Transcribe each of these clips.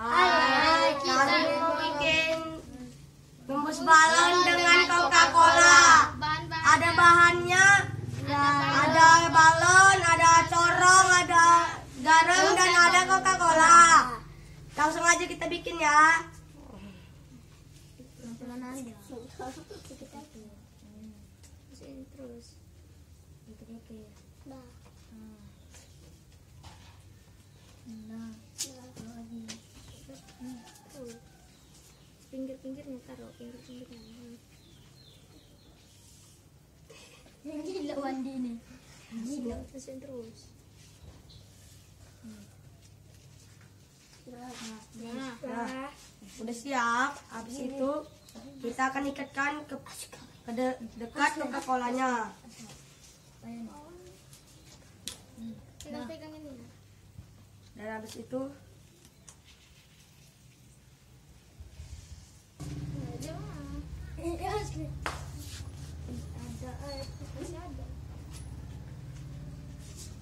Hai, mau bikin gembus balon dengan Coca-Cola. Ada bahannya, ada balon, ada corong, ada garam, dan ada Coca-Cola. Langsung aja kita bikin ya. terus dikit-dikit nah nah lagi tuh pinggir-pinggirnya taruh pinggir-pinggirnya yang gila Wandi ini. Gila terusin terus. Nah, nah, Nah, udah siap. Habis itu kita akan ikatkan ke, ke de- dekat pegang pegang ini Dan habis itu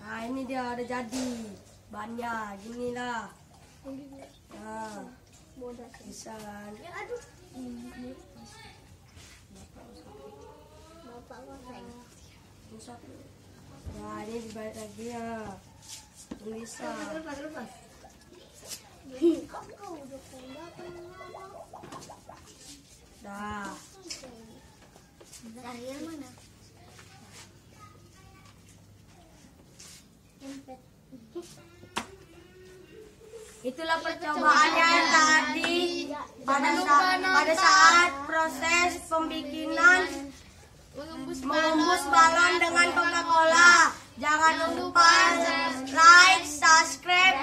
Nah, ini dia udah jadi. Banyak, gini lah. Nah, bisa kan. ya aduh bapak. Nah, ini dibalik lagi ya. Tulisan. lepas lepas kau Itulah percobaannya tadi. pada saat, pada saat proses pembikinan mengumbus balon. dengan Coca-Cola. Jangan lupa like, subscribe,